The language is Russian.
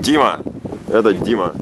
Дима. Это Дима.